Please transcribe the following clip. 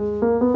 Música